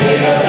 Obrigado.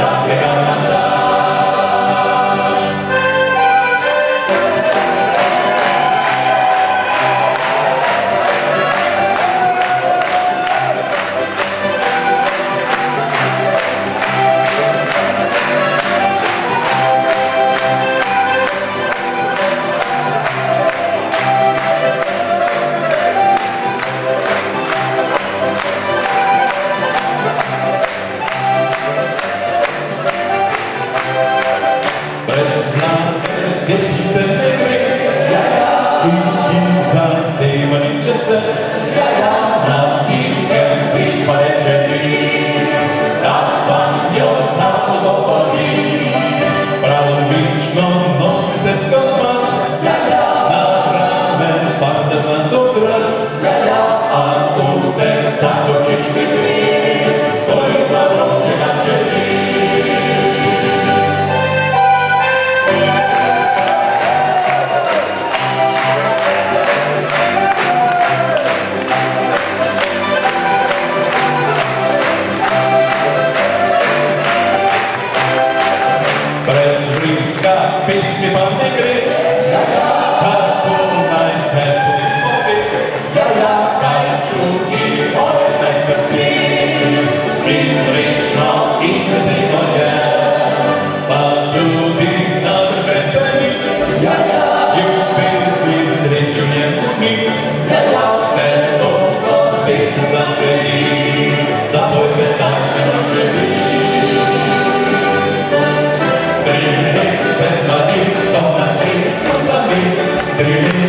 good. Amen.